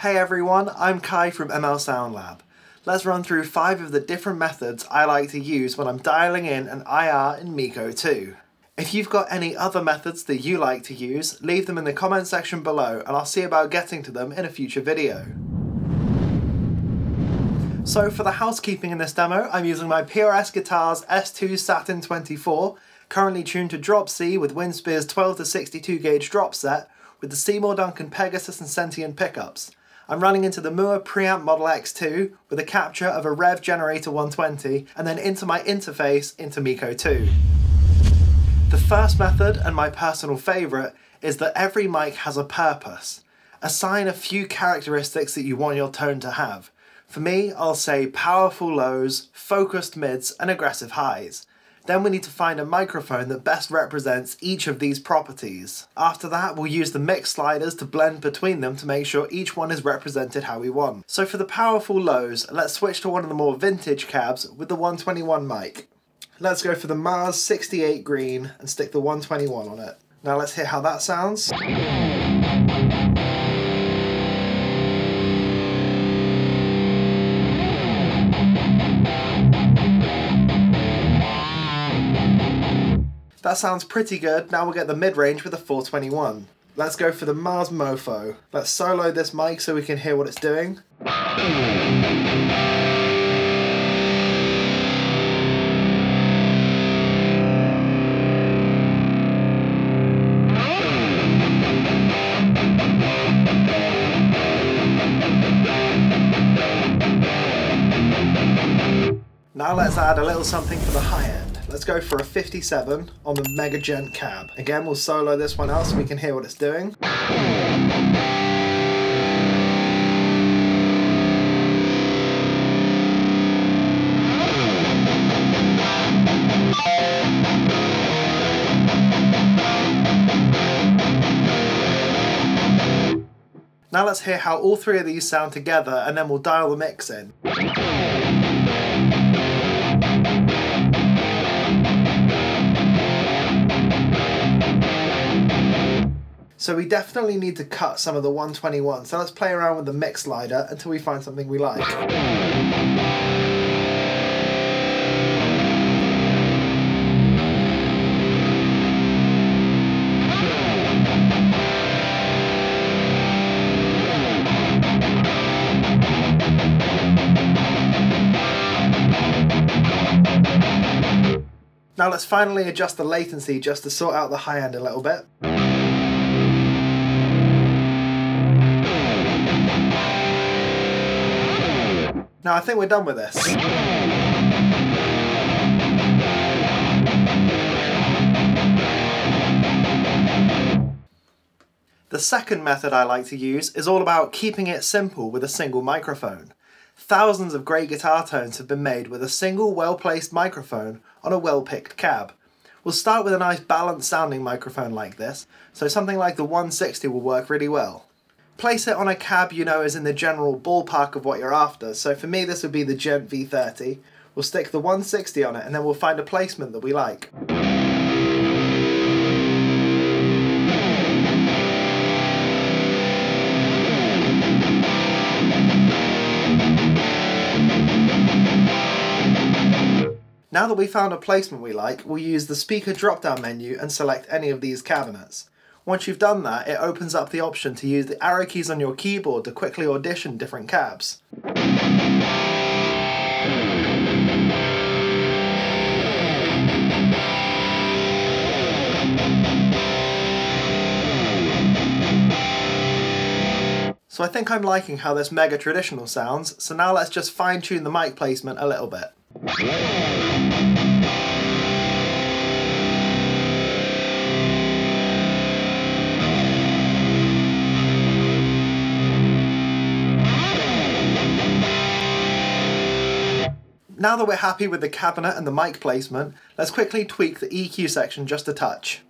Hey everyone, I'm Kai from ML Sound Lab. Let's run through five of the different methods I like to use when I'm dialing in an IR in MIKKO 2. If you've got any other methods that you like to use, leave them in the comment section below and I'll see about getting to them in a future video. So for the housekeeping in this demo, I'm using my PRS Guitars S2 Satin 24, currently tuned to drop C with Winspear's 12 to 62 gauge drop set, with the Seymour Duncan Pegasus and Sentient pickups. I'm running into the Mooer Preamp Model X2 with a capture of a Revv Generator 120, and then into my interface into MIKKO 2. The first method, and my personal favourite, is that every mic has a purpose. Assign a few characteristics that you want your tone to have. For me, I'll say powerful lows, focused mids, and aggressive highs. Then we need to find a microphone that best represents each of these properties. After that, we'll use the mix sliders to blend between them to make sure each one is represented how we want. So for the powerful lows, let's switch to one of the more vintage cabs with the 121 mic. Let's go for the Mars 68 green and stick the 121 on it. Now let's hear how that sounds. That sounds pretty good. Now we'll get the mid-range with the 421. Let's go for the Mars Mofo. Let's solo this mic so we can hear what it's doing. Now let's add a little something for the high end. Let's go for a 57 on the Mega Gent cab. Again, we'll solo this one out so we can hear what it's doing. Now let's hear how all three of these sound together and then we'll dial the mix in. So we definitely need to cut some of the 121. So let's play around with the mix slider until we find something we like. Now let's finally adjust the latency just to sort out the high end a little bit. Now I think we're done with this. The second method I like to use is all about keeping it simple with a single microphone. Thousands of great guitar tones have been made with a single well-placed microphone on a well-picked cab. We'll start with a nice balanced sounding microphone like this, so something like the 160 will work really well place it on a cab you know is in the general ballpark of what you're after. So for me this would be the Gent V30. We'll stick the 160 on it and then we'll find a placement that we like. Now that we found a placement we like, we'll use the speaker drop-down menu and select any of these cabinets. Once you've done that, it opens up the option to use the arrow keys on your keyboard to quickly audition different cabs. So I think I'm liking how this mega traditional sounds, so now let's just fine tune the mic placement a little bit. Now that we're happy with the cabinet and the mic placement, let's quickly tweak the EQ section just a touch.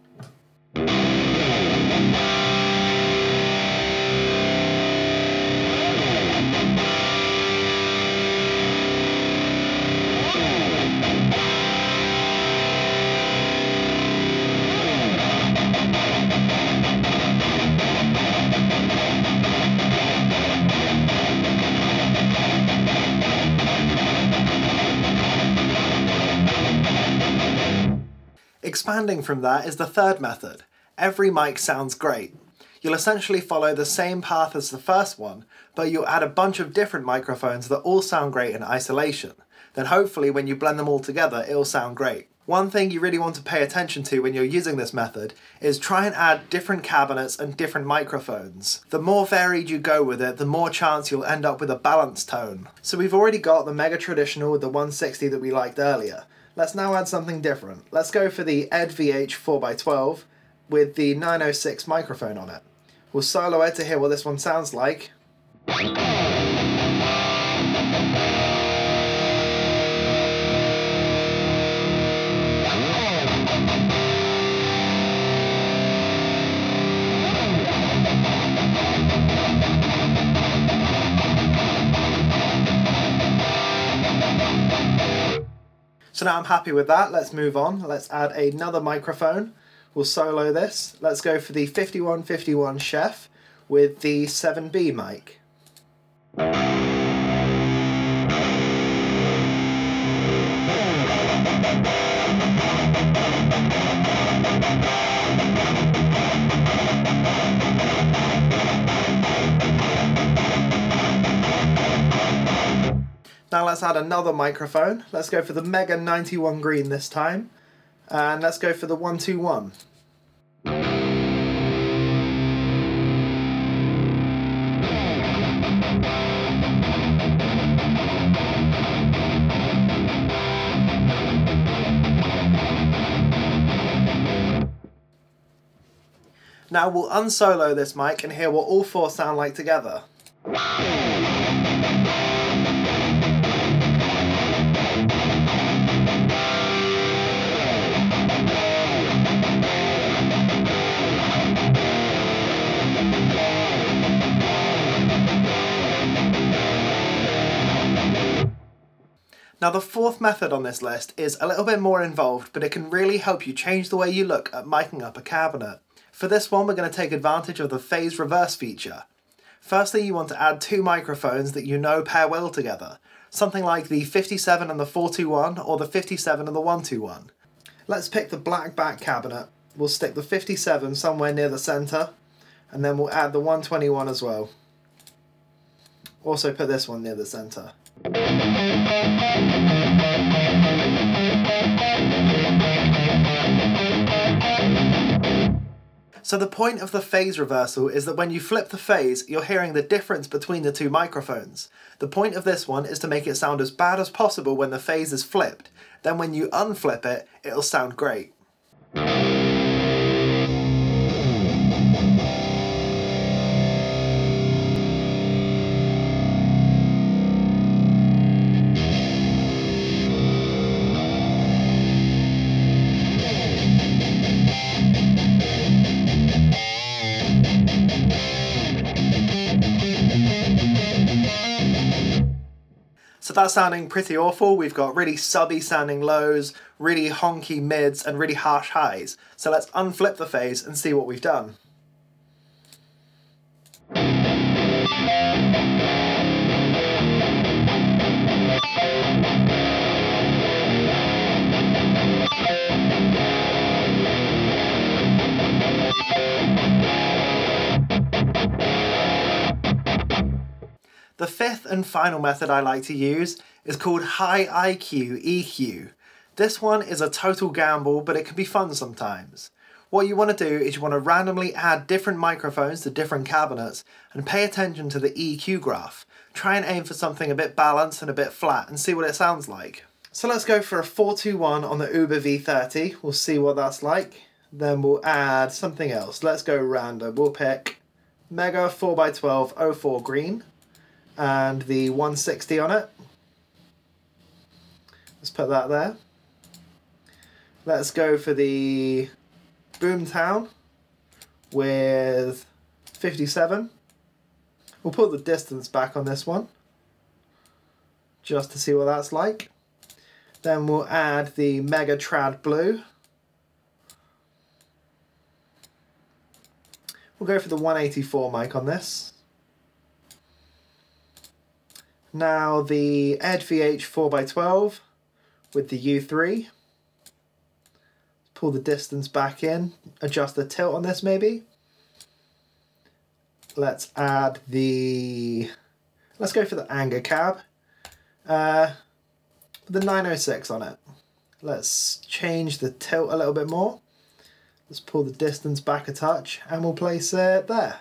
Expanding from that is the third method. Every mic sounds great. You'll essentially follow the same path as the first one, but you'll add a bunch of different microphones that all sound great in isolation. Then hopefully when you blend them all together, it'll sound great. One thing you really want to pay attention to when you're using this method is try and add different cabinets and different microphones. The more varied you go with it, the more chance you'll end up with a balanced tone. So we've already got the Mega Traditional with the 160 that we liked earlier. Let's now add something different. Let's go for the Ed VH 4x12 with the 906 microphone on it. We'll solo it to hear what this one sounds like. So now I'm happy with that. Let's move on. Let's add another microphone. We'll solo this. Let's go for the 5151 Chef with the 7B mic. Now let's add another microphone. Let's go for the Mega 91 green this time. And let's go for the 121. Now we'll unsolo this mic and hear what all four sound like together. Now the fourth method on this list is a little bit more involved, but it can really help you change the way you look at miking up a cabinet. For this one, we're going to take advantage of the phase reverse feature. Firstly, you want to add two microphones that you know pair well together, something like the 57 and the 421 or the 57 and the 121. Let's pick the black back cabinet. We'll stick the 57 somewhere near the centre, and then we'll add the 121 as well. Also put this one near the centre. So the point of the phase reversal is that when you flip the phase, you're hearing the difference between the two microphones. The point of this one is to make it sound as bad as possible when the phase is flipped. Then when you unflip it, it'll sound great. That's sounding pretty awful. We've got really subby sounding lows, really honky mids, and really harsh highs. So let's unflip the phase and see what we've done. Final method I like to use is called High IQ EQ. This one is a total gamble, but it can be fun sometimes. What you want to do is you want to randomly add different microphones to different cabinets and pay attention to the EQ graph. Try and aim for something a bit balanced and a bit flat and see what it sounds like. So let's go for a 421 on the Uber V30. We'll see what that's like. Then we'll add something else. Let's go random. We'll pick Mega 4x12 04 green and the 160 on it. Let's put that there. Let's go for the Boomtown with 57. We'll put the distance back on this one just to see what that's like. Then we'll add the Mega Trad Blue. We'll go for the 184 mic on this. Now the Ed VH 4x12 with the U3. pull the distance back in, adjust the tilt on this maybe. Let's add the, let's go for the Anger cab. Uh, the 906 on it. Let's change the tilt a little bit more. Let's pull the distance back a touch and we'll place it there.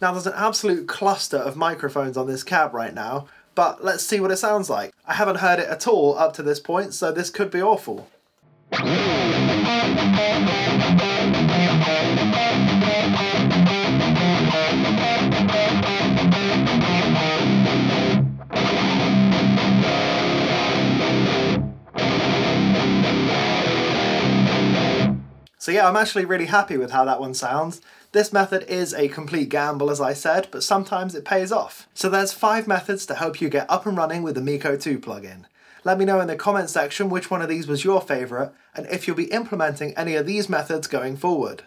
Now there's an absolute cluster of microphones on this cab right now, but let's see what it sounds like. I haven't heard it at all up to this point, so this could be awful. So yeah, I'm actually really happy with how that one sounds. This method is a complete gamble as I said, but sometimes it pays off. So there's five methods to help you get up and running with the MIKKO 2 plugin. Let me know in the comment section which one of these was your favourite, and if you'll be implementing any of these methods going forward.